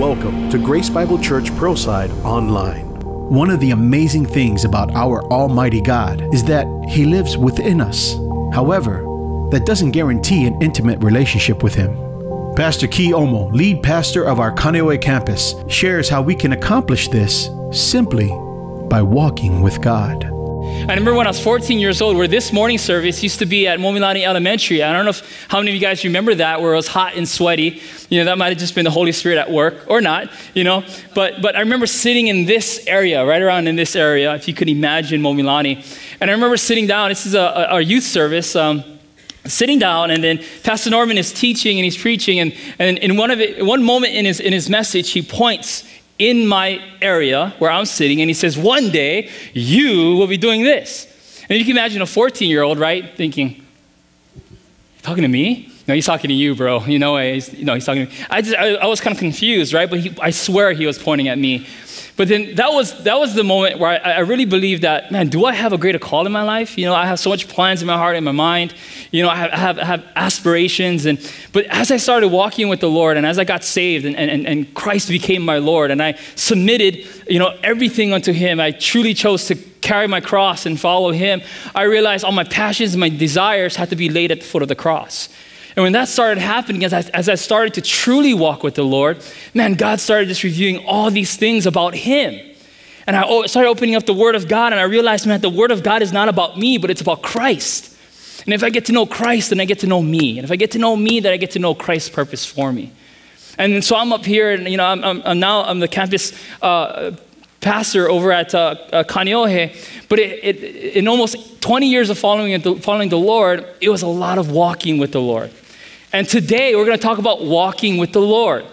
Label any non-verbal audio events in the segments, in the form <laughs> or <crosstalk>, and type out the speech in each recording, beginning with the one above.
Welcome to Grace Bible Church Pearlside Online. One of the amazing things about our Almighty God is that He lives within us. However, that doesn't guarantee an intimate relationship with Him. Pastor Kei Omo, lead pastor of our Kaneohe campus, shares how we can accomplish this simply by walking with God. I remember when I was 14 years old, where this morning service used to be at Momilani Elementary. I don't know if, how many of you guys remember that, where it was hot and sweaty. You know, that might have just been the Holy Spirit at work, or not, you know. But, but I remember sitting in this area, right around in this area, if you could imagine Momilani. And I remember sitting down, this is a, our youth service. Um, sitting down and then pastor norman is teaching and he's preaching and, and in one of it one moment in his, in his message he points in my area where I'm sitting, and he says, One day you will be doing this. And you can imagine a 14 year old, right, thinking, Talking to me? No, he's talking to you, bro. You know, he's, you know, he's talking to me. I, just, I, I was kind of confused, right? But he, I swear he was pointing at me. But then that was, that was the moment where I, I, really believed that, man, do I have a greater call in my life? You know, I have so much plans in my heart and my mind. You know, I have, I have, I have aspirations. And, but as I started walking with the Lord and as I got saved and, and, and Christ became my Lord and I submitted, you know, everything unto Him, I truly chose to carry my cross and follow Him. I realized all my passions and my desires had to be laid at the foot of the cross. And when that started happening, as I, as I started to truly walk with the Lord, man, God started just reviewing all these things about Him. And I started opening up the Word of God, and I realized, man, the Word of God is not about me, but it's about Christ. And if I get to know Christ, then I get to know me. And if I get to know me, then I get to know Christ's purpose for me. And so I'm up here, and you know, I'm, I'm, I'm now I'm the campus uh, pastor over at uh, uh, Kaneohe. But it, it, in almost 20 years of following, following the Lord, it was a lot of walking with the Lord. And today we're going to talk about walking with the Lord.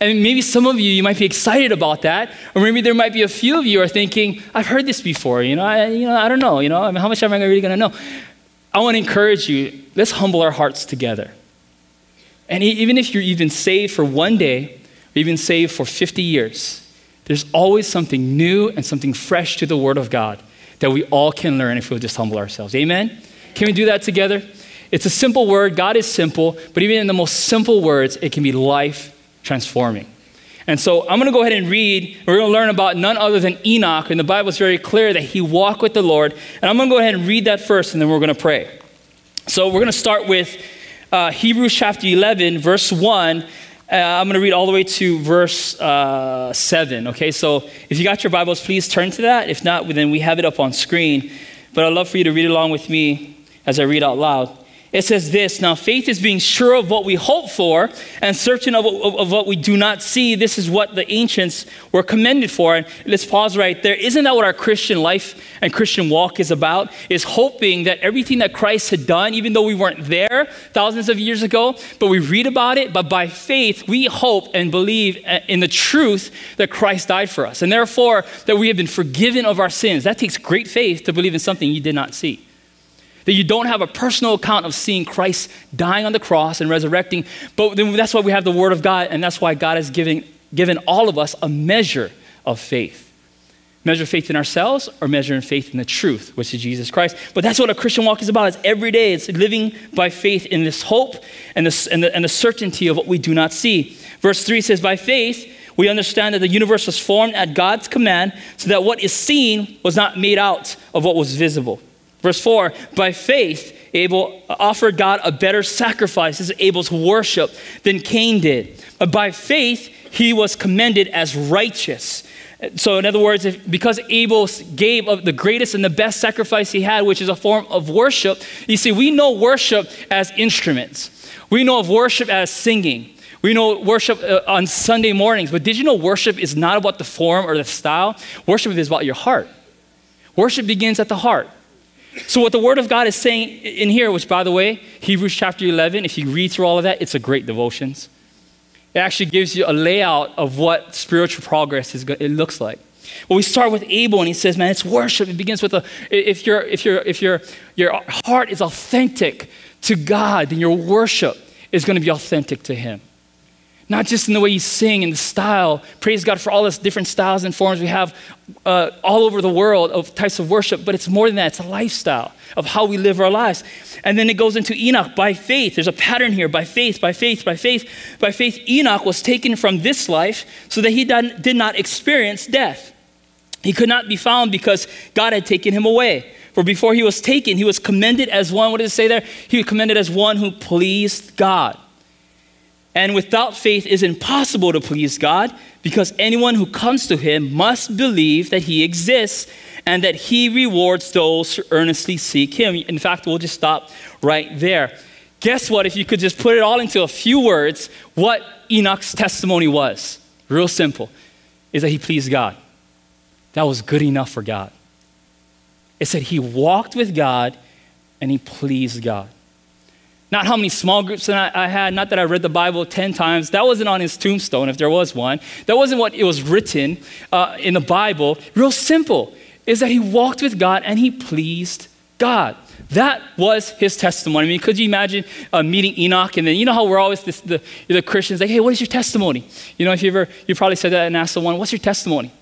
And maybe some of you, you might be excited about that. Or maybe there might be a few of you are thinking, I've heard this before. You know, I, you know, I don't know. You know, I mean, how much am I really going to know? I want to encourage you, let's humble our hearts together. And even if you're even saved for one day, or even saved for 50 years, there's always something new and something fresh to the Word of God that we all can learn if we'll just humble ourselves. Amen? Can we do that together? It's a simple word. God is simple, but even in the most simple words, it can be life transforming. And so I'm going to go ahead and read. We're going to learn about none other than Enoch, and the Bible is very clear that he walked with the Lord. And I'm going to go ahead and read that first, and then we're going to pray. So we're going to start with uh, Hebrews chapter 11, verse 1. Uh, I'm going to read all the way to verse uh, 7. Okay, so if you got your Bibles, please turn to that. If not, then we have it up on screen. But I'd love for you to read along with me as I read out loud it says this Now, faith is being sure of what we hope for and certain of, of, of, what we do not see. This is what the ancients were commended for. And let's pause right there. Isn't that what our Christian life and Christian walk is about? Is hoping that everything that Christ had done, even though we weren't there thousands of years ago, but we read about it, but by faith, we hope and believe uh, in the truth that Christ died for us. And therefore, that we have been forgiven of our sins. That takes great faith to believe in something you did not see. That you don't have a personal account of seeing Christ dying on the cross and resurrecting. But then that's why we have the Word of God, and that's why God has given, given all of us a measure of faith. Measure faith in ourselves or measure in faith in the truth, which is Jesus Christ. But that's what a Christian walk is about. It's every day. It's living by faith in this hope and, this, and, the, and the certainty of what we do not see. Verse 3 says, By faith, we understand that the universe was formed at God's command, so that what is seen was not made out of what was visible. Verse 4 By faith, Abel offered God a better sacrifice as Abel's worship than Cain did. But by faith, he was commended as righteous. So, in other words, if, because Abel gave the greatest and the best sacrifice he had, which is a form of worship, you see, we know worship as instruments. We know of worship as singing. We know worship uh, on Sunday mornings, but did you know worship is not about the form or the style? Worship is about your heart. Worship begins at the heart. So, what the Word of God is saying in here, which, by the way, Hebrews chapter 11, if you read through all of that, it's a great devotions. It actually gives you a layout of what spiritual progress is, it looks like. Well, we start with Abel, and he says, "Man, it's worship. It begins with a if your if your if your your heart is authentic to God, then your worship is going to be authentic to Him." Not just in the way you sing and the style. Praise God for all these different styles and forms we have uh, all over the world of types of worship, but it's more than that. It's a lifestyle of how we live our lives. And then it goes into Enoch by faith. There's a pattern here by faith, by faith, by faith. By faith, Enoch was taken from this life so that he did not experience death. He could not be found because God had taken him away. For before he was taken, he was commended as one, what does it say there? He was commended as one who pleased God. And without faith, it's impossible to please God because anyone who comes to him must believe that he exists and that he rewards those who earnestly seek him. In fact, we'll just stop right there. Guess what? If you could just put it all into a few words, what Enoch's testimony was, real simple, is that he pleased God. That was good enough for God. It said he walked with God and he pleased God. Not how many small groups that I, had, not that I read the Bible 10 times. That wasn't on his tombstone, if there was one. That wasn't what it was written uh, in the Bible. Real simple is that he walked with God and he pleased God. That was his testimony. I mean, could you imagine uh, meeting Enoch and then, you know how we're always this, the, the Christians like, hey, what is your testimony? You know, if you ever, you probably said that and asked someone, what's your testimony?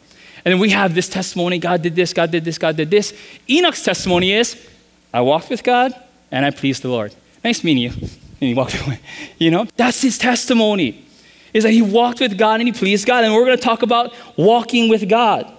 And then we have this testimony God did this, God did this, God did this. Enoch's testimony is I walked with God and I pleased the Lord. Nice meeting you. And he walked <laughs> away. You know, that's his testimony, is that he walked with God and he pleased God. And we're going to talk about walking with God.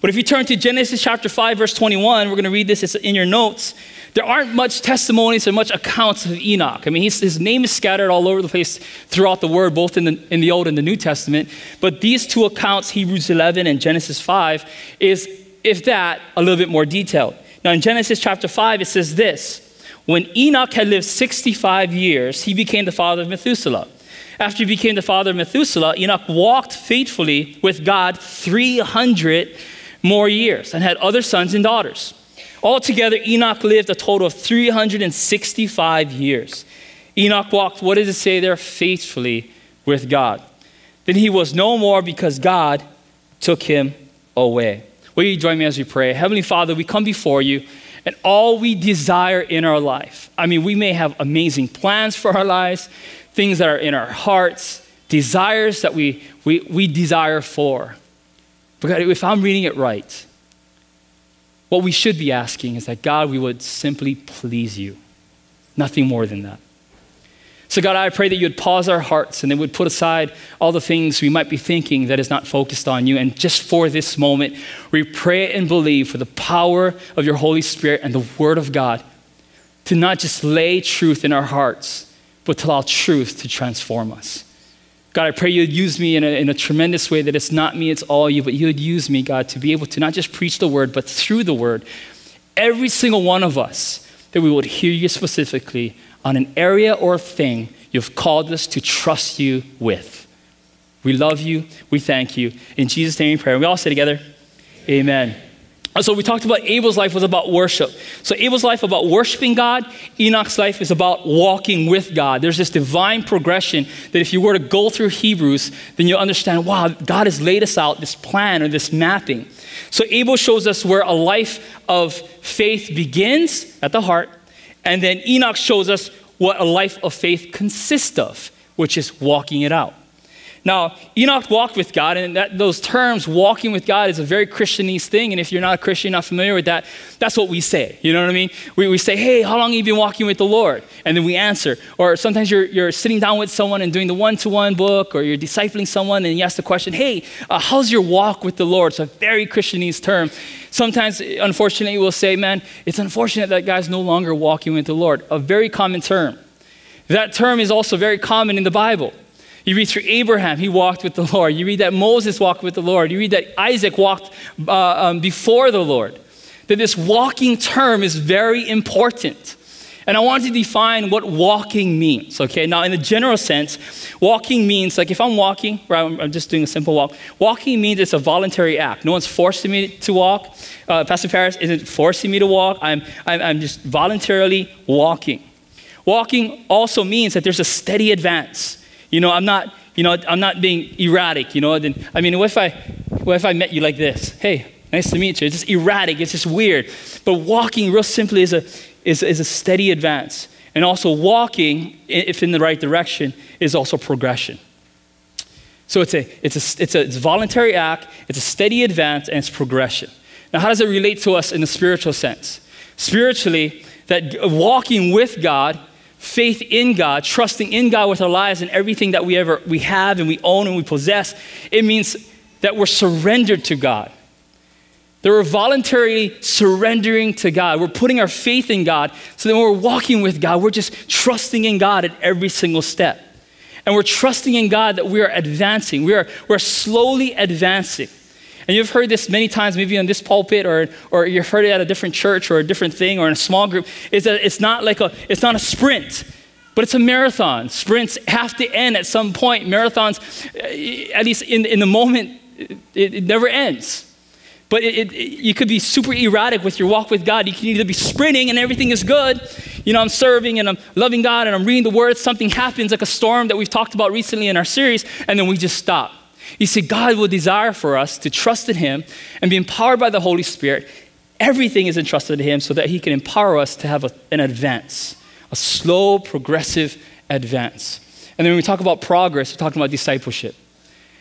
But if you turn to Genesis chapter 5, verse 21, we're going to read this, it's in your notes. There aren't much testimonies or much accounts of Enoch. I mean, his name is scattered all over the place throughout the word, both in the, in the Old and the New Testament. But these two accounts, Hebrews 11 and Genesis 5, is, if that, a little bit more detailed. Now, in Genesis chapter 5, it says this When Enoch had lived 65 years, he became the father of Methuselah. After he became the father of Methuselah, Enoch walked faithfully with God 300 more years and had other sons and daughters. Altogether, Enoch lived a total of 365 years. Enoch walked, what does it say there? Faithfully with God. Then he was no more because God took him away. Will you join me as we pray? Heavenly Father, we come before you and all we desire in our life. I mean, we may have amazing plans for our lives, things that are in our hearts, desires that we, we, we desire for. But if I'm reading it right, what we should be asking is that God, we would simply please you. Nothing more than that. So, God, I pray that you would pause our hearts and that would put aside all the things we might be thinking that is not focused on you. And just for this moment, we pray and believe for the power of your Holy Spirit and the Word of God to not just lay truth in our hearts, but to allow truth to transform us. God, I pray you'd use me in a, in a tremendous way that it's not me, it's all you, but you'd use me, God, to be able to not just preach the word, but through the word, every single one of us, that we would hear you specifically on an area or thing you've called us to trust you with. We love you. We thank you. In Jesus' name we pray. We all say together, Amen. So we talked about Abel's life was about worship. So Abel's life about worshiping God, Enoch's life is about walking with God. There's this divine progression that if you were to go through Hebrews, then you'll understand, wow, God has laid us out this plan or this mapping. So Abel shows us where a life of faith begins at the heart, and then Enoch shows us what a life of faith consists of, which is walking it out. Now, Enoch walked with God, and that, those terms, walking with God, is a very Christianese thing. And if you're not a Christian, not familiar with that, that's what we say. You know what I mean? We, we say, hey, how long have you been walking with the Lord? And then we answer. Or sometimes you're, you're sitting down with someone and doing the one to one book, or you're discipling someone, and you ask the question, hey, uh, how's your walk with the Lord? It's a very Christianese term. Sometimes, unfortunately, we'll say, man, it's unfortunate that guy's no longer walking with the Lord. A very common term. That term is also very common in the Bible. You read through Abraham, he walked with the Lord. You read that Moses walked with the Lord. You read that Isaac walked uh, um, before the Lord. That this walking term is very important. And I want to define what walking means, okay? Now, in the general sense, walking means, like if I'm walking, right, I'm just doing a simple walk, walking means it's a voluntary act. No one's forcing me to walk. Uh, Pastor Paris isn't forcing me to walk. I'm, I'm, I'm just voluntarily walking. Walking also means that there's a steady advance. You know, I'm not, you know, I'm not being erratic, you know. Then, I mean, what if I, what if I met you like this? Hey, nice to meet you. It's just erratic, it's just weird. But walking real simply is a, is, is a steady advance. And also, walking, if in the right direction, is also progression. So it's a, it's a, it's a, it's a voluntary act, it's a steady advance, and it's progression. Now, how does it relate to us in the spiritual sense? Spiritually, that walking with God, faith in God, trusting in God with our lives and everything that we ever we have and we own and we possess, it means that we're surrendered to God. That we're voluntarily surrendering to God. We're putting our faith in God. So that when we're walking with God, we're just trusting in God at every single step. And we're trusting in God that we are advancing. We are, we're slowly advancing. And you've heard this many times, maybe on this pulpit, or, or you've heard it at a different church or a different thing or in a small group, is that it's not like a, it's not a sprint, but it's a marathon. Sprints have to end at some point. Marathons, eh, at least in, in the moment, it, it never ends. But it, it, you could be super erratic with your walk with God. You can either be sprinting and everything is good. You know, I'm serving and I'm loving God and I'm reading the Word. Something happens like a storm that we've talked about recently in our series, and then we just stop. You see, God will desire for us to trust in Him and be empowered by the Holy Spirit. Everything is entrusted to Him so that He can empower us to have a, an advance, a slow, progressive advance. And then when we talk about progress, we're talking about discipleship.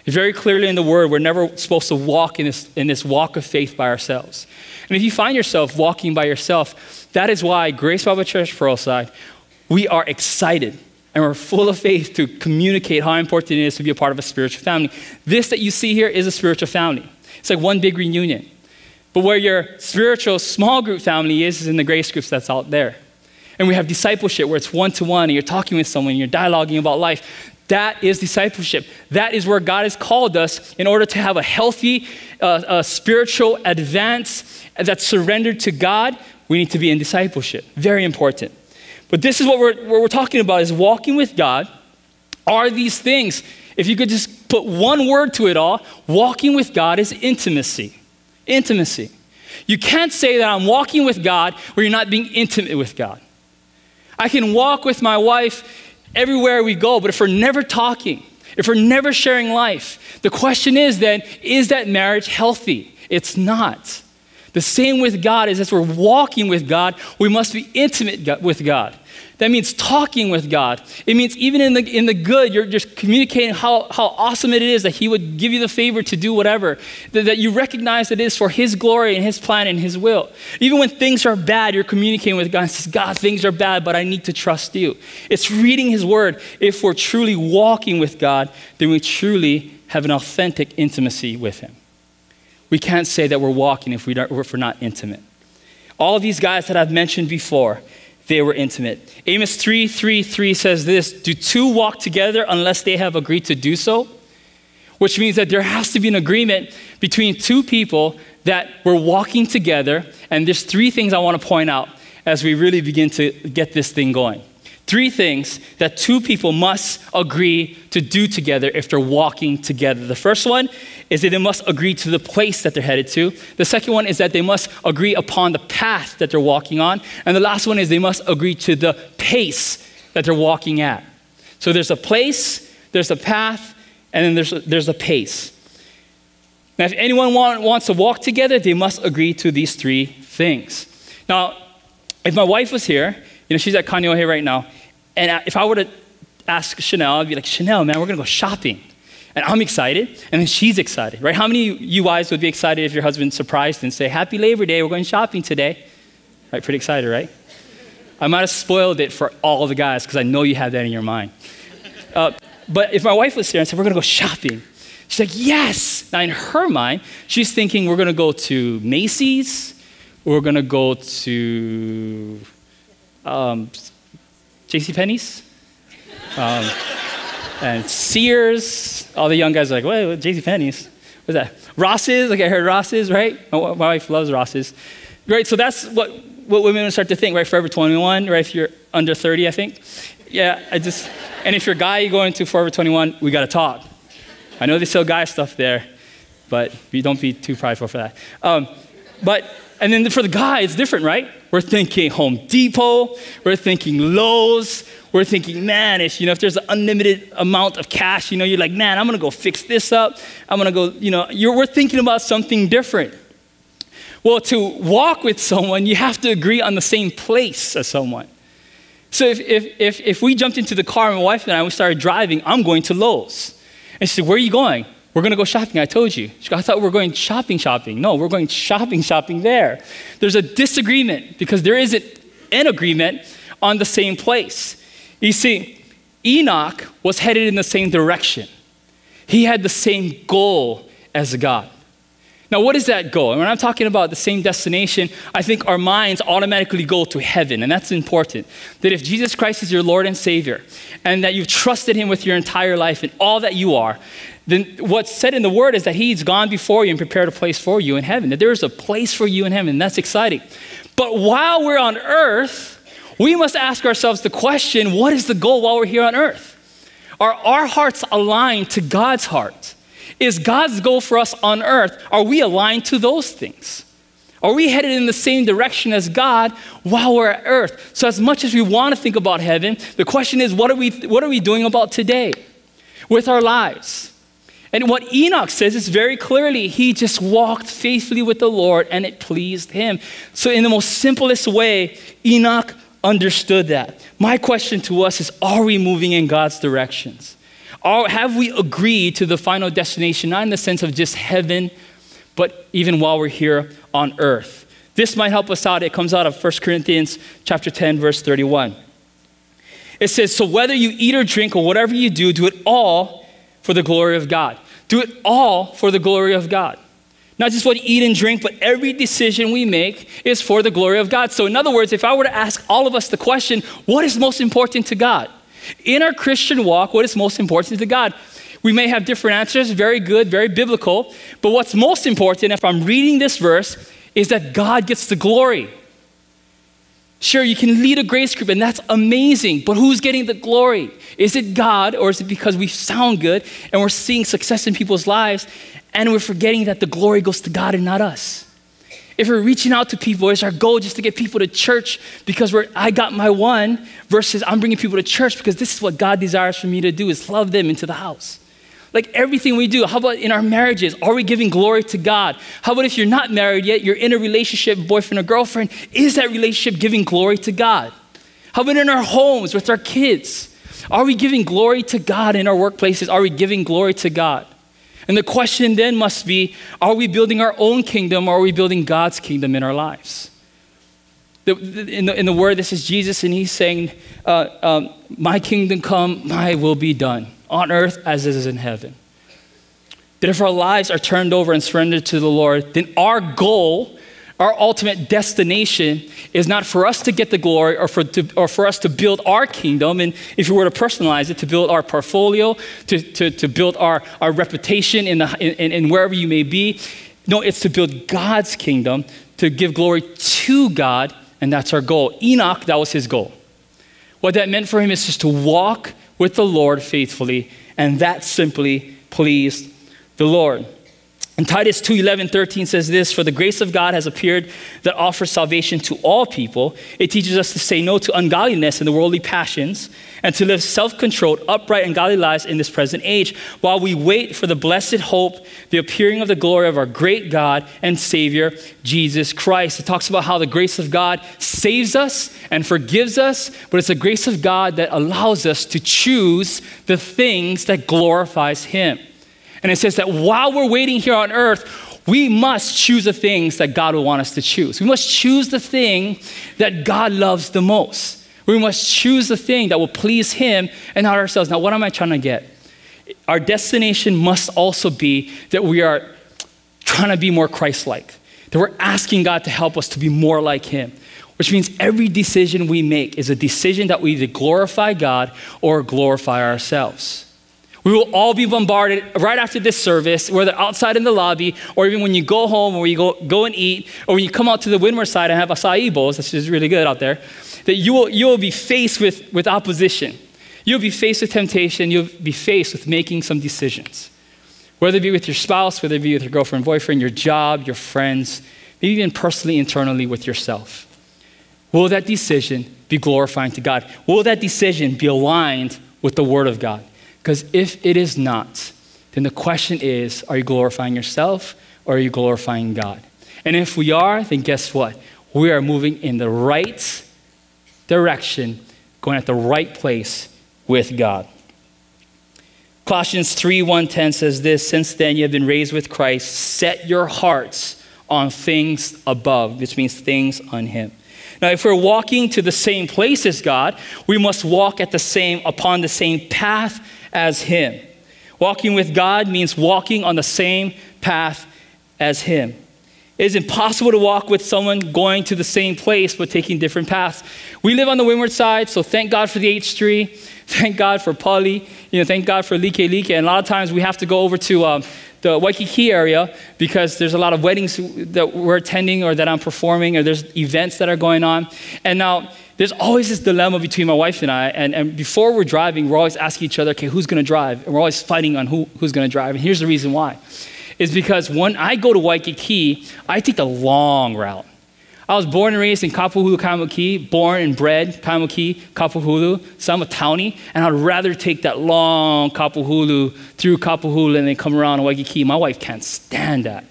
Very clearly in the Word, we're never supposed to walk in this, in this walk of faith by ourselves. And if you find yourself walking by yourself, that is why Grace Bible Church Pearlside, we are excited and we're full of faith to communicate how important it is to be a part of a spiritual family. This that you see here is a spiritual family. It's like one big reunion. But where your spiritual small group family is, is in the grace groups that's out there. And we have discipleship where it's one to one and you're talking with someone, and you're dialoguing about life. That is discipleship. That is where God has called us in order to have a healthy uh, uh, spiritual advance that's surrendered to God. We need to be in discipleship. Very important. But this is what we're, what we're talking about is walking with God are these things. If you could just put one word to it all, walking with God is intimacy. Intimacy. You can't say that I'm walking with God where you're not being intimate with God. I can walk with my wife everywhere we go, but if we're never talking, if we're never sharing life, the question is then, is that marriage healthy? It's not. The same with God is as we're walking with God, we must be intimate with God. That means talking with God. It means even in the, in the good, you're just communicating how, how awesome it is that He would give you the favor to do whatever. That, that you recognize it is for His glory and His plan and His will. Even when things are bad, you're communicating with God and says, God, things are bad, but I need to trust you. It's reading His Word. If we're truly walking with God, then we truly have an authentic intimacy with Him. We can't say that we're walking if, we don't, if we're not intimate. All of these guys that I've mentioned before, they were intimate. Amos 3 3 3 says this Do two walk together unless they have agreed to do so? Which means that there has to be an agreement between two people that we're walking together. And there's three things I want to point out as we really begin to get this thing going. Three things that two people must agree to do together if they're walking together. The first one is that they must agree to the place that they're headed to. The second one is that they must agree upon the path that they're walking on. And the last one is they must agree to the pace that they're walking at. So there's a place, there's a path, and then there's a, there's a pace. Now, if anyone want, wants to walk together, they must agree to these three things. Now, if my wife was here, you know, she's at Kaneohe right now. And if I were to ask Chanel, I'd be like, Chanel, man, we're gonna go shopping. And I'm excited, and then she's excited, right? How many of you wives would be excited if your husband surprised and say, Happy Labor Day, we're going shopping today? Right, pretty excited, right? I might have spoiled it for all the guys because I know you have that in your mind. Uh, but if my wife was here and said, We're gonna go shopping, she's like, Yes! Now, in her mind, she's thinking we're gonna go to Macy's, we're gonna go to um, J.C. Penney's, um, and Sears. All the young guys are like, "What? J.C. Penney's? What's that? Ross's? Like I heard Ross's, right? My, wife loves Ross's. Great. So that's what what women start to think, right? Forever 21, right? If you're under 30, I think. Yeah. I just and if you're a guy, you go Forever 21, we got to talk. I know they sell guy stuff there, but don't be too prideful for that. Um, but and then for the guy, it's different, right? We're thinking Home Depot, we're thinking Lowe's, we're thinking, man, if you know, if there's an unlimited amount of cash, you know, you're like, man, I'm gonna go fix this up. I'm gonna go, you know, we're thinking about something different. Well, to walk with someone, you have to agree on the same place as someone. So if, if, if, if we jumped into the car, my wife and I, we started driving, I'm going to Lowe's. And she said, Where are you going? We're going to go shopping. I told you. I thought we were going shopping, shopping. No, we're going shopping, shopping there. There's a disagreement because there isn't an agreement on the same place. You see, Enoch was headed in the same direction, he had the same goal as God. Now, what is that goal? And when I'm talking about the same destination, I think our minds automatically go to heaven, and that's important. That if Jesus Christ is your Lord and Savior, and that you've trusted Him with your entire life and all that you are, then what's said in the Word is that He's gone before you and prepared a place for you in heaven, that there is a place for you in heaven, and that's exciting. But while we're on earth, we must ask ourselves the question what is the goal while we're here on earth? Are our hearts aligned to God's heart? Is God's goal for us on earth, are we aligned to those things? Are we headed in the same direction as God while we're at earth? So, as much as we want to think about heaven, the question is what are we, what are we doing about today with our lives? And what Enoch says is very clearly, he just walked faithfully with the Lord and it pleased him. So, in the most simplest way, Enoch understood that. My question to us is are we moving in God's directions? Are, have we agreed to the final destination, not in the sense of just heaven, but even while we're here on earth? This might help us out. It comes out of 1 Corinthians chapter 10, verse 31. It says, So whether you eat or drink or whatever you do, do it all for the glory of God. Do it all for the glory of God. Not just what you eat and drink, but every decision we make is for the glory of God. So, in other words, if I were to ask all of us the question, what is most important to God? In our Christian walk, what is most important to God? We may have different answers, very good, very biblical, but what's most important, if I'm reading this verse, is that God gets the glory. Sure, you can lead a grace group, and that's amazing, but who's getting the glory? Is it God, or is it because we sound good and we're seeing success in people's lives, and we're forgetting that the glory goes to God and not us? If we're reaching out to people, is our goal just to get people to church because we're, I got my one, versus I'm bringing people to church because this is what God desires for me to do, is love them into the house. Like everything we do, how about in our marriages? Are we giving glory to God? How about if you're not married yet, you're in a relationship, boyfriend or girlfriend? Is that relationship giving glory to God? How about in our homes with our kids? Are we giving glory to God in our workplaces? Are we giving glory to God? And the question then must be are we building our own kingdom or are we building God's kingdom in our lives? The, the, in, the, in, the, word, this is Jesus, and he's saying, uh, um, My kingdom come, my will be done on earth as it is in heaven. That if our lives are turned over and surrendered to the Lord, then our goal, our ultimate destination, is not for us to get the glory or for, to, or for us to build our kingdom. And if you were to personalize it, to build our portfolio, to, to, to build our, our reputation in, the, in, in wherever you may be. No, it's to build God's kingdom, to give glory to God, and that's our goal. Enoch, that was his goal. What that meant for him is just to walk with the Lord faithfully, and that simply pleased the Lord. And Titus 2 11, 13 says this For the grace of God has appeared that offers salvation to all people. It teaches us to say no to ungodliness and the worldly passions, and to live self controlled, upright, and godly lives in this present age, while we wait for the blessed hope, the appearing of the glory of our great God and Savior, Jesus Christ. It talks about how the grace of God saves us and forgives us, but it's the grace of God that allows us to choose the things that glorifies Him. And it says that while we're waiting here on earth, we must choose the things that God will want us to choose. We must choose the thing that God loves the most. We must choose the thing that will please Him and not ourselves. Now, what am I trying to get? Our destination must also be that we are trying to be more Christ like, that we're asking God to help us to be more like Him, which means every decision we make is a decision that we either glorify God or glorify ourselves. We will all be bombarded right after this service, whether outside in the lobby or even when you go home or you go, go and eat or when you come out to the windward side and have acai bowls, that's just really good out there, that you will, you will be faced with, with opposition. You'll be faced with temptation. You'll be faced with making some decisions. Whether it be with your spouse, whether it be with your girlfriend, boyfriend, your job, your friends, maybe even personally, internally with yourself. Will that decision be glorifying to God? Will that decision be aligned with the Word of God? Because if it is not, then the question is are you glorifying yourself or are you glorifying God? And if we are, then guess what? We are moving in the right direction going at the right place with God. Colossians 3 110 says this Since then you have been raised with Christ, set your hearts on things above, which means things on Him. Now, if we're walking to the same place as God, we must walk at the same, upon the same path as Him. Walking with God means walking on the same path as Him. It is impossible to walk with someone going to the same place but taking different paths. We live on the windward side, so thank God for the H3. <laughs> Thank God for Pali. You know, thank God for Likelike. And a lot of times we have to go over to um, the Waikiki area because there's a lot of weddings that we're attending or that I'm performing or there's events that are going on. And now there's always this dilemma between my wife and I. And, and before we're driving, we're always asking each other, okay, who's going to drive? And we're always fighting on who, who's going to drive. And here's the reason why is because when I go to Waikiki, I take the long route. I was born and raised in Kapahulu, Kaimuki, born and bred Kaimuki, Kapahulu, so I'm a townie, and I'd rather take that long Kapahulu through Kapahulu and then come around Waikiki. My wife can't stand that.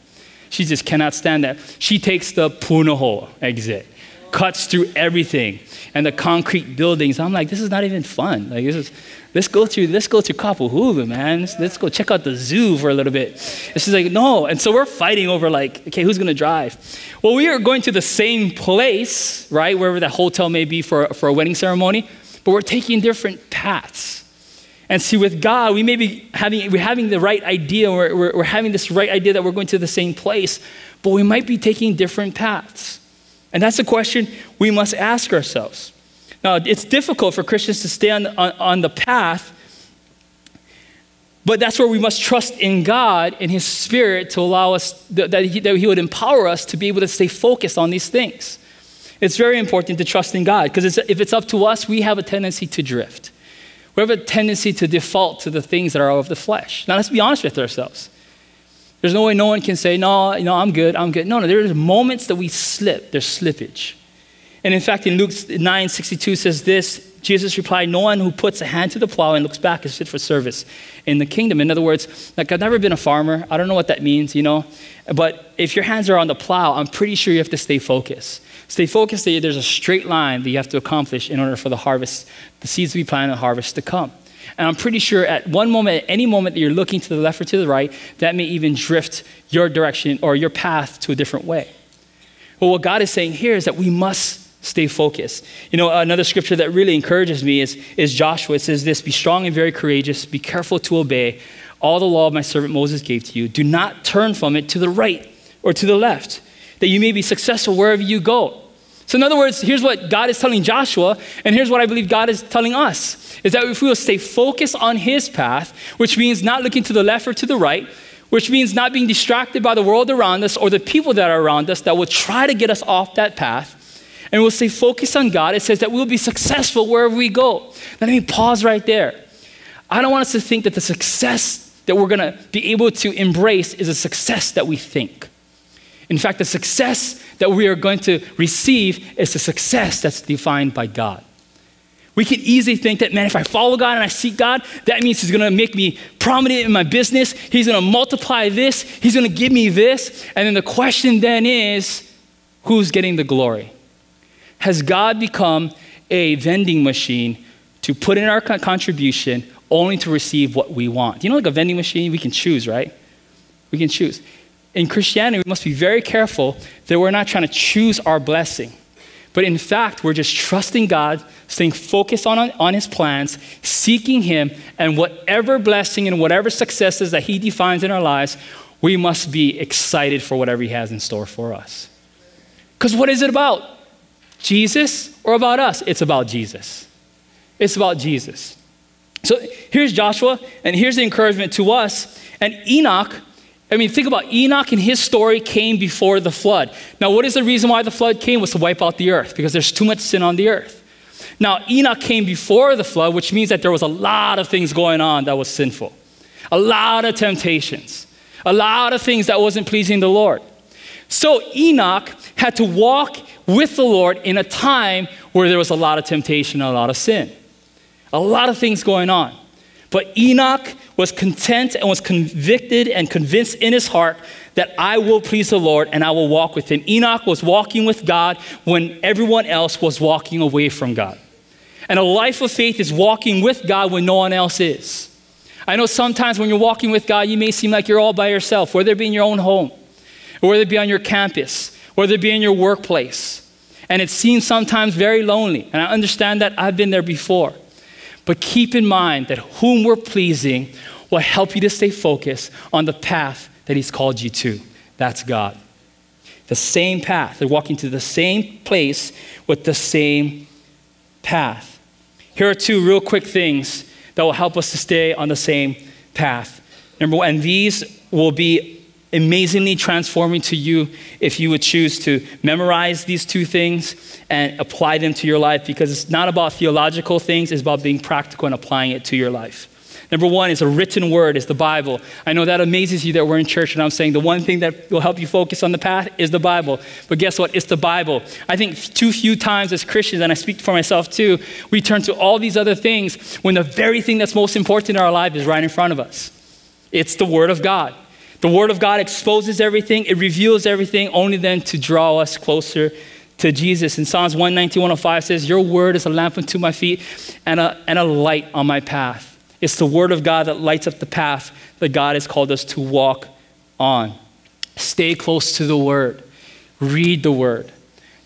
She just cannot stand that. She takes the Punahou exit, cuts through everything and the concrete buildings. I'm like, this is not even fun. Like, this is, let's go to, let's go to Kapahulu, man. Let's, let's go check out the zoo for a little bit. And she's like, no. And so we're fighting over like, okay, who's going to drive? Well, we are going to the same place, right? Wherever that hotel may be for, for a wedding ceremony, but we're taking different paths. And see, with God, we may be having, we're having the right idea, we're, we're, we're having this right idea that we're going to the same place, but we might be taking different paths. And that's a question we must ask ourselves. Now, it's difficult for Christians to stay on, on, on the path, but that's where we must trust in God and His Spirit to allow us, that he, that he would empower us to be able to stay focused on these things. It's very important to trust in God because if it's up to us, we have a tendency to drift. We have a tendency to default to the things that are of the flesh. Now, let's be honest with ourselves. There's no way no one can say, no, you know, I'm good, I'm good. No, no, there's moments that we slip, there's slippage. And in fact, in Luke 9 62 says this Jesus replied, No one who puts a hand to the plow and looks back is fit for service in the kingdom. In other words, like I've never been a farmer. I don't know what that means, you know. But if your hands are on the plow, I'm pretty sure you have to stay focused. Stay focused that there's a straight line that you have to accomplish in order for the harvest, the seeds we plant and the harvest to come. And I'm pretty sure at one moment, at any moment that you're looking to the left or to the right, that may even drift your direction or your path to a different way. Well, what God is saying here is that we must stay focused. You know, another scripture that really encourages me is, is Joshua. It says this Be strong and very courageous, be careful to obey all the law my servant Moses gave to you. Do not turn from it to the right or to the left, that you may be successful wherever you go. So, in other words, here's what God is telling Joshua, and here's what I believe God is telling us is that if we will stay focused on his path, which means not looking to the left or to the right, which means not being distracted by the world around us or the people that are around us that will try to get us off that path, and we'll stay focused on God, it says that we'll be successful wherever we go. Now, let me pause right there. I don't want us to think that the success that we're going to be able to embrace is a success that we think. In fact, the success that we are going to receive is a success that's defined by God. We can easily think that, man, if I follow God and I seek God, that means He's gonna make me prominent in my business. He's gonna multiply this. He's gonna give me this. And then the question then is who's getting the glory? Has God become a vending machine to put in our contribution only to receive what we want? You know, like a vending machine, we can choose, right? We can choose in Christianity, we must be very careful that we're not trying to choose our blessing. But in fact, we're just trusting God, staying focused on, on His plans, seeking Him, and whatever blessing and whatever successes that He defines in our lives, we must be excited for whatever He has in store for us. Because what is it about? Jesus or about us? It's about Jesus. It's about Jesus. So here's Joshua, and here's the encouragement to us. And Enoch I mean, think about Enoch and his story came before the flood. Now, what is the reason why the flood came? Was to wipe out the earth because there's too much sin on the earth. Now, Enoch came before the flood, which means that there was a lot of things going on that was sinful, a lot of temptations, a lot of things that wasn't pleasing the Lord. So Enoch had to walk with the Lord in a time where there was a lot of temptation a lot of sin, a lot of things going on. But Enoch was content and was convicted and convinced in his heart that I will please the Lord and I will walk with him. Enoch was walking with God when everyone else was walking away from God. And a life of faith is walking with God when no one else is. I know sometimes when you're walking with God, you may seem like you're all by yourself, whether it be in your own home, or whether it be on your campus, whether it be in your workplace. And it seems sometimes very lonely. And I understand that I've been there before. But keep in mind that whom we're pleasing will help you to stay focused on the path that He's called you to. That's God. The same path. They're walking to the same place with the same path. Here are two real quick things that will help us to stay on the same path. Number one, and these will be amazingly transforming to you if you would choose to memorize these two things and apply them to your life because it's not about theological things, it's about being practical and applying it to your life. Number one is a written word, is the Bible. I know that amazes you that we're in church and I'm saying the one thing that will help you focus on the path is the Bible. But guess what? It's the Bible. I think too few times as Christians, and I speak for myself too, we turn to all these other things when the very thing that's most important in our life is right in front of us. It's the Word of God. The Word of God exposes everything, it reveals everything, only then to draw us closer to Jesus. In Psalms 119, 105 says, Your word is a lamp unto my feet and a, and a light on my path. It's the Word of God that lights up the path that God has called us to walk on. Stay close to the Word. Read the Word,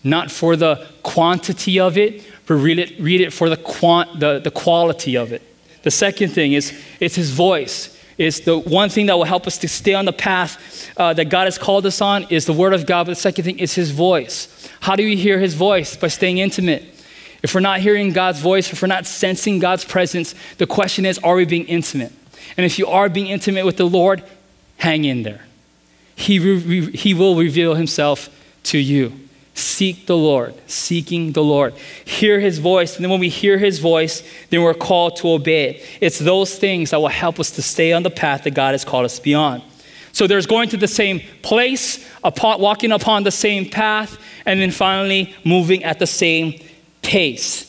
not for the quantity of it, but read it, read it for the, quant, the, the quality of it. The second thing is it's His voice. It's the one thing that will help us to stay on the path uh, that God has called us on is the Word of God. But the second thing is His voice. How do we hear His voice? By staying intimate. If we're not hearing God's voice, if we're not sensing God's presence, the question is are we being intimate? And if you are being intimate with the Lord, hang in there. He, re- he will reveal himself to you. Seek the Lord, seeking the Lord. Hear his voice. And then when we hear his voice, then we're called to obey it. It's those things that will help us to stay on the path that God has called us beyond. So there's going to the same place, upon, walking upon the same path, and then finally moving at the same pace.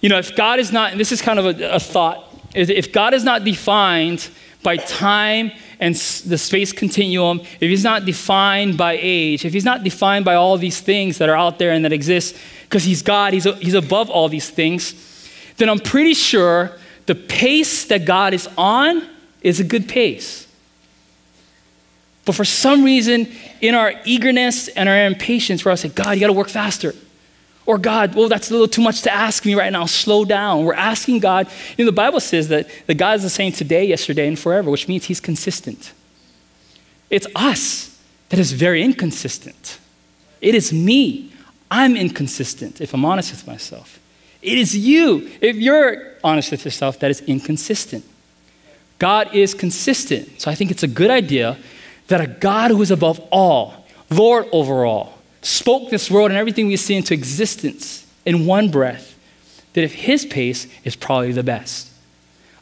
You know, if God is not, and this is kind of a, a thought, if God is not defined by time and the space continuum, if he's not defined by age, if he's not defined by all these things that are out there and that exist, because he's God, he's, he's above all these things, then I'm pretty sure the pace that God is on is a good pace. But for some reason, in our eagerness and our impatience, we're all saying, God, you got to work faster. Or God, well, that's a little too much to ask me right now. Slow down. We're asking God. You know, the Bible says that, that God is the same today, yesterday, and forever, which means He's consistent. It's us that is very inconsistent. It is me. I'm inconsistent, if I'm honest with myself. It is you, if you're honest with yourself, that is inconsistent. God is consistent. So I think it's a good idea that a God who is above all, Lord over all, spoke this world and everything we see into existence in one breath, that if his pace is probably the best.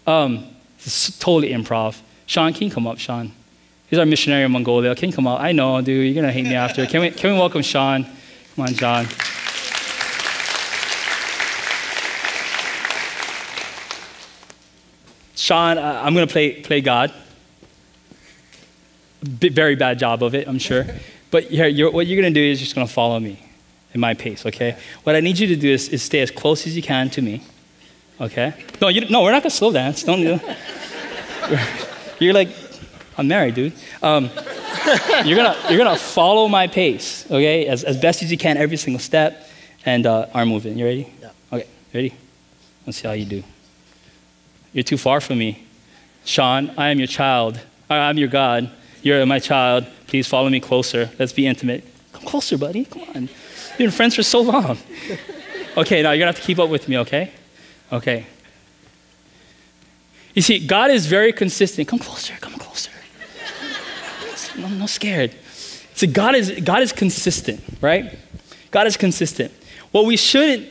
Um, it's totally improv. Sean, can you come up, Sean? He's our missionary in Mongolia. Can you come up? I know, dude, you're gonna hate me after. Can we, can we welcome Sean? Come on, Sean. Sean, I'm gonna play, play God. very bad job of it, I'm sure. But you're, what you're going to do is just going to follow me in my pace, okay? What I need you to do is, is stay as close as you can to me, okay? No, you, no, we're not going to slow dance. Don't do <laughs> You're like, I'm married, dude. Um, <laughs> you're going to you're gonna follow my pace, okay? As, as best as you can, every single step, and uh, arm movement. You ready? Yeah. Okay, ready? Let's see how you do. You're too far from me. Sean, I am your child. I'm your God. You're my child. Please follow me closer. Let's be intimate. Come closer, buddy. Come on. You've been friends for so long. Okay, now you're going to have to keep up with me, okay? Okay. You see, God is very consistent. Come closer, come closer. No, no scared. See, God is, God is consistent, right? God is consistent. What we shouldn't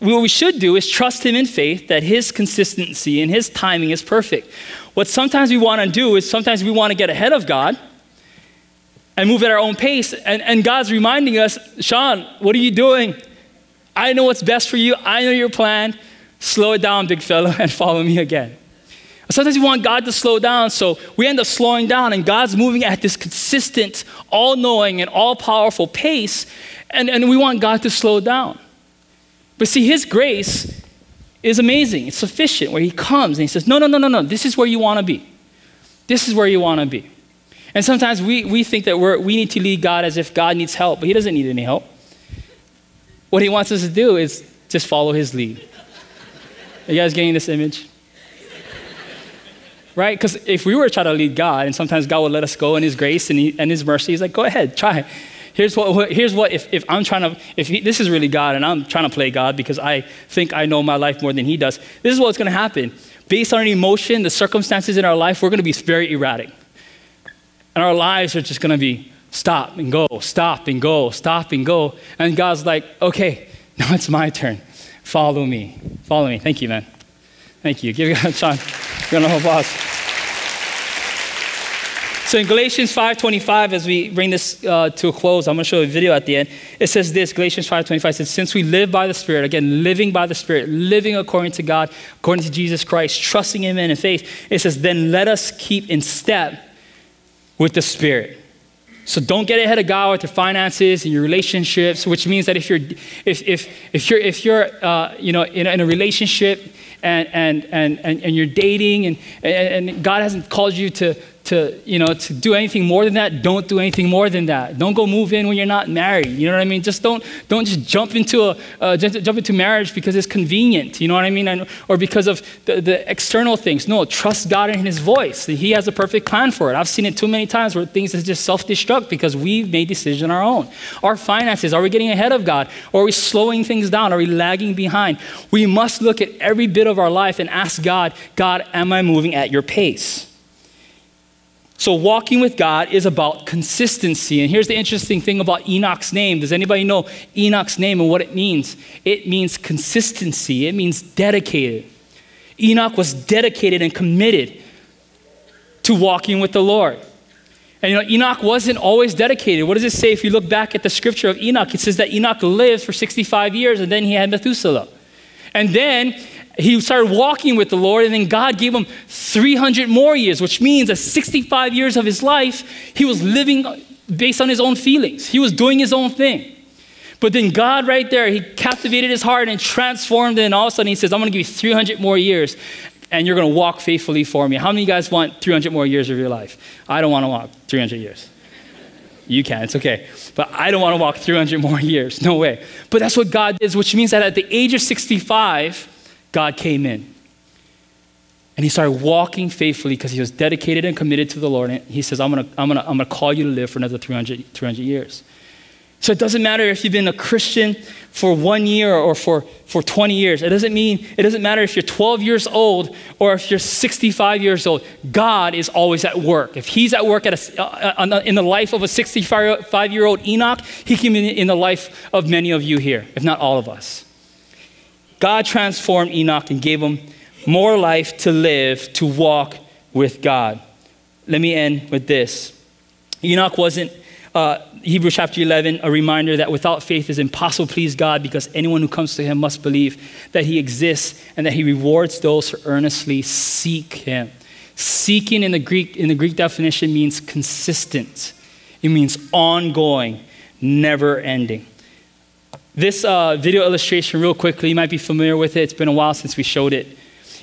what we should do is trust him in faith that his consistency and his timing is perfect. What sometimes we want to do is sometimes we want to get ahead of God and move at our own pace. And, and God's reminding us, Sean, what are you doing? I know what's best for you. I know your plan. Slow it down, big fella, <laughs> and follow me again. Sometimes we want God to slow down, so we end up slowing down, and God's moving at this consistent, all knowing, and all powerful pace, and, and we want God to slow down. But see, His grace is amazing. It's sufficient, where he comes and he says, No, no, no, no, no, this is where you want to be. This is where you want to be. And sometimes we, we think that we're, we need to lead God as if God needs help, but he doesn't need any help. What he wants us to do is just follow his lead. Are you guys getting this image? Right? Because if we were to try to lead God, and sometimes God would let us go in his grace and, he, and his mercy, he's like, go ahead, try. Here's what, here's what if, if I'm trying to, if he, this is really God and I'm trying to play God because I think I know my life more than he does, this is what's going to happen. Based on an emotion, the circumstances in our life, we're going to be very erratic. And our lives are just going to be stop and go, stop and go, stop and go. And God's like, okay, <laughs> now it's my turn. Follow me. Follow me. Thank you, man. Thank you. Give God a <laughs> Sean. Him a applause. So in Galatians 5:25, as we bring this uh, to a close, I'm going to show a video at the end. It says this: Galatians 5:25 says, "Since we live by the Spirit, again, living by the Spirit, living according to God, according to Jesus Christ, trusting Him in faith, it says, then let us keep in step with the Spirit." So don't get ahead of God with your finances and your relationships, which means that if you're, if, if, if you're, if you're uh, you know, in a, in a relationship and, and, and, and, and you're dating and, and God hasn't called you to, to, you know, to do anything more than that, don't do anything more than that. Don't go move in when you're not married. You know what I mean? Just don't, don't just jump into, a, uh, jump into marriage because it's convenient. You know what I mean? And, or because of the, the external things. No, trust God in His voice. He has a perfect plan for it. I've seen it too many times where things just self-destruct because we've made decisions on our own. Our finances, are we getting ahead of God? Or are we slowing things down? Are we lagging behind? We must look at every bit of our life and ask God, God, am I moving at your pace? So, walking with God is about consistency. And here's the interesting thing about Enoch's name. Does anybody know Enoch's name and what it means? It means consistency, it means dedicated. Enoch was dedicated and committed to walking with the Lord. And you know, Enoch wasn't always dedicated. What does it say if you look back at the scripture of Enoch? It says that Enoch lived for 65 years and then he had Methuselah. And then he started walking with the Lord, and then God gave him 300 more years, which means that 65 years of his life, he was living based on his own feelings. He was doing his own thing. But then God, right there, he captivated his heart and transformed it, and all of a sudden he says, I'm going to give you 300 more years, and you're going to walk faithfully for me. How many of you guys want 300 more years of your life? I don't want to walk 300 years. You can, it's okay. But I don't want to walk 300 more years. No way. But that's what God did, which means that at the age of 65, God came in. And he started walking faithfully because he was dedicated and committed to the Lord. And he says, I'm going to I'm gonna, I'm gonna call you to live for another 300, 300 years. So it doesn't matter if you've been a Christian for one year or for, for 20 years. It doesn't mean, it doesn't matter if you're 12 years old or if you're 65 years old. God is always at work. If he's at work at a, uh, in the life of a 65 year old Enoch, he can be in the life of many of you here, if not all of us. God transformed Enoch and gave him more life to live, to walk with God. Let me end with this. Enoch wasn't, uh, Hebrews chapter 11, a reminder that without faith is impossible to please God because anyone who comes to him must believe that he exists and that he rewards those who earnestly seek him. Seeking in the Greek, in the Greek definition means consistent. It means ongoing, never ending. This uh, video illustration, real quickly, you might be familiar with it. It's been a while since we showed it.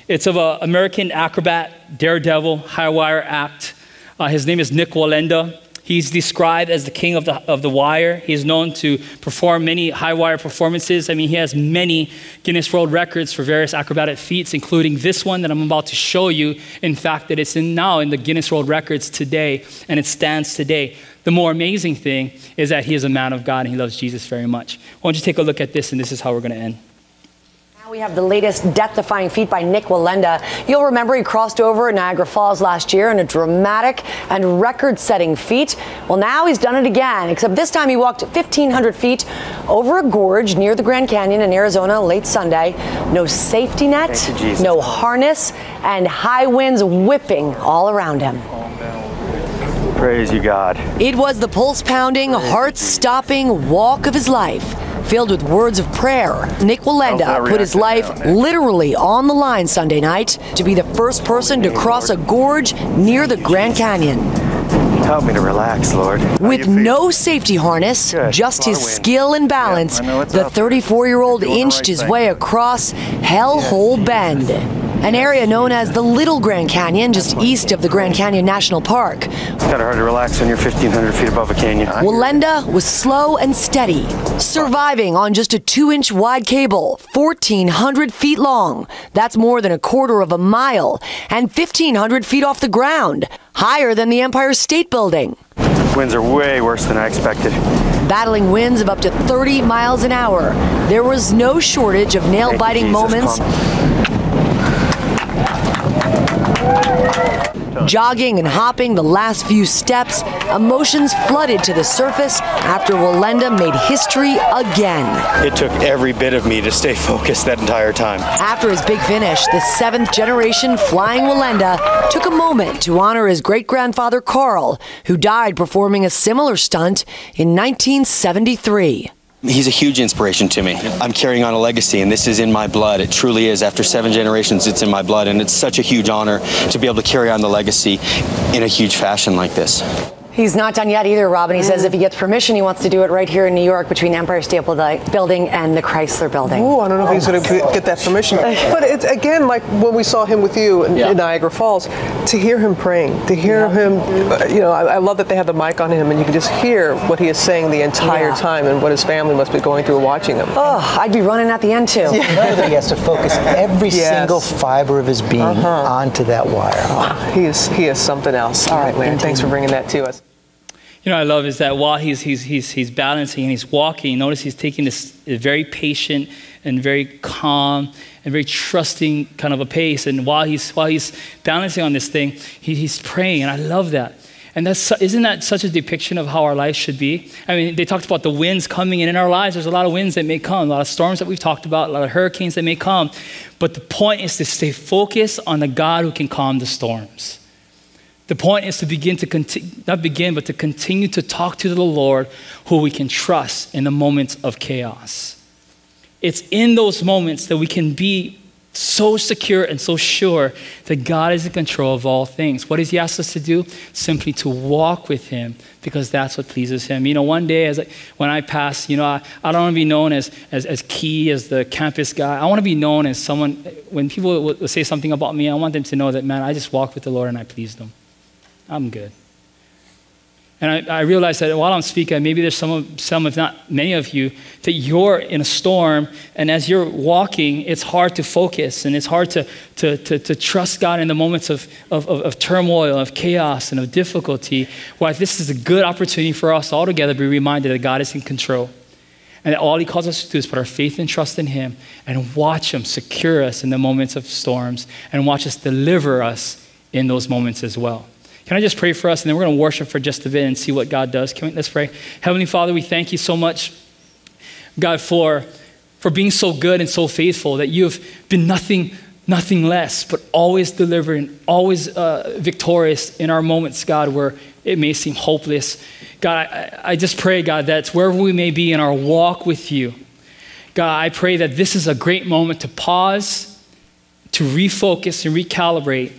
It's of an American acrobat, daredevil, high wire act. Uh, his name is Nick Wallenda. He's described as the king of the, of the wire. He's known to perform many high wire performances. I mean, he has many Guinness World Records for various acrobatic feats, including this one that I'm about to show you. In fact, that it's in now in the Guinness World Records today, and it stands today. The more amazing thing is that he is a man of God and he loves Jesus very much. Why don't you take a look at this, and this is how we're going to end. Now we have the latest death defying feat by Nick Wallenda. You'll remember he crossed over at Niagara Falls last year in a dramatic and record setting feat. Well, now he's done it again, except this time he walked 1,500 feet over a gorge near the Grand Canyon in Arizona late Sunday. No safety net, no harness, and high winds whipping all around him. Praise you, God. It was the pulse pounding, heart stopping walk of his life. Filled with words of prayer, Nick Wallenda put his life literally on the line Sunday night to be the first person to cross a gorge near the Grand Canyon. Help me to relax, Lord. With no safety harness, Good. just his Lot of wind. skill and balance, Yeah, I know what's the 34 year old inched right his thing. way across Hellhole Bend, an area known as the Little Grand Canyon, just east of the Grand Canyon National Park. It's kind of hard to relax when you're 1,500 feet above a canyon. Wallenda was slow and steady, surviving on just a two inch wide cable, 1,400 feet long. That's more than a quarter of a mile, and 1,500 feet off the ground, higher than the Empire State Building. Winds are way worse than I expected. Battling winds of up to 30 miles an hour, there was no shortage of nail biting moments. Jogging and hopping the last few steps, emotions flooded to the surface after Wallenda made history again. It took every bit of me to stay <laughs> focused that entire time. After his big finish, the seventh generation Flying Wallenda took a moment to honor his great grandfather Karl, who died performing a similar stunt in 1973. He's a huge inspiration to me. I'm carrying on a legacy, and this is in my blood. It truly is. After seven generations, it's in my blood, and it's such a huge honor to be able to carry on the legacy in a huge fashion like this. He's not done yet either, Robin. He says if he gets permission, he wants to do it right here in New York between Empire State Building and the Chrysler Building. Ooh, I don't know if he's going to get that permission. But it's again like when we saw him with you in, in Niagara Falls, to hear him praying, to hear him, uh, you know, I, I love that they have the mic on him and you can just hear what he is saying the entire Yeah. time and what his family must be going through watching him. Oh, I'd be running at the end too. know that he has to focus every Yes. single fiber of his being onto that wire. He is he is something else. All right, man. Thanks for bringing that to us. You know, I love is that while he's, he's, he's, he's balancing and he's walking, notice he's taking this very patient and very calm and very trusting kind of a pace. And while he's, while he's balancing on this thing, he, he's praying. And I love that. And that's, isn't that such a depiction of how our life should be? I mean, they talked about the winds coming in in our lives. There's a lot of winds that may come, a lot of storms that we've talked about, a lot of hurricanes that may come. But the point is to stay focused on the God who can calm the storms. The point is to begin to continue, not begin, but to continue to talk to the Lord who we can trust in the moments of chaos. It's in those moments that we can be so secure and so sure that God is in control of all things. What does He ask us to do? Simply to walk with Him because that's what pleases Him. You know, one day as I, when I pass, you know, I, I don't want to be known as, as, as Kei, as the campus guy. I want to be known as someone, when people will say something about me, I want them to know that, man, I just walk with the Lord and I please them. I'm good. And I, I realize that while I'm speaking, maybe there's some, of, some, if not many of you, that you're in a storm, and as you're walking, it's hard to focus and it's hard to, to, to, to trust God in the moments of, of, of, of turmoil, of chaos, and of difficulty. Why this is a good opportunity for us all together to be reminded that God is in control. And that all He calls us to do is put our faith and trust in Him and watch Him secure us in the moments of storms and watch us deliver us in those moments as well. Can I just pray for us? And then we're going to worship for just a bit and see what God does. Can we, let's pray. Heavenly Father, we thank you so much, God, for, for being so good and so faithful that you have been nothing, nothing less, but always delivering, and always uh, victorious in our moments, God, where it may seem hopeless. God, I, I just pray, God, that wherever we may be in our walk with you, God, I pray that this is a great moment to pause, to refocus and recalibrate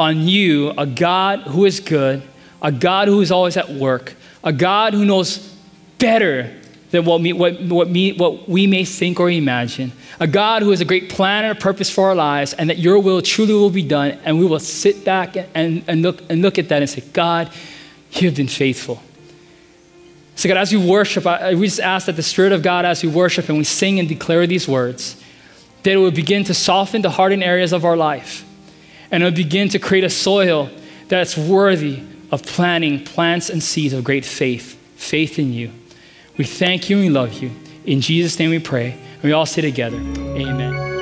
on you, a God who is good, a God who is always at work, a God who knows better than what, what, what, me, what we may think or imagine, a God who has a great plan and a purpose for our lives, and that your will truly will be done, and we will sit back and, and, look, and look at that and say, God, you have been faithful. So, God, as we worship, I, we just ask that the Spirit of God, as we worship and we sing and declare these words, that it would begin to soften the hardened areas of our life and it would begin to create a soil that's worthy of planting plants and seeds of great faith, faith in you. We thank you and we love you. In Jesus' name we pray. And we all say together, Amen.